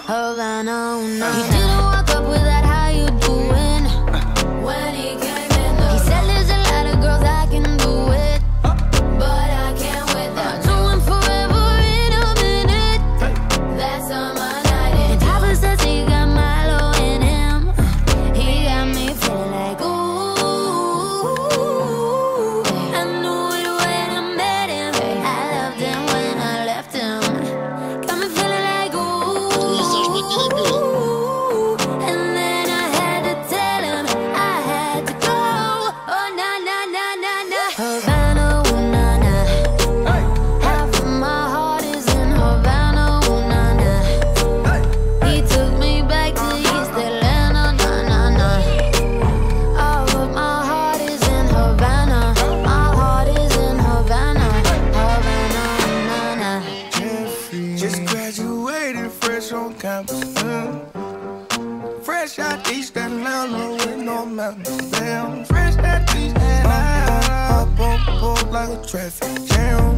Hold on, oh no. Graduated fresh on campus. Mm. Fresh out East Atlanta with no mountain. Damn, fresh out East Atlanta. I bump up like a traffic jam.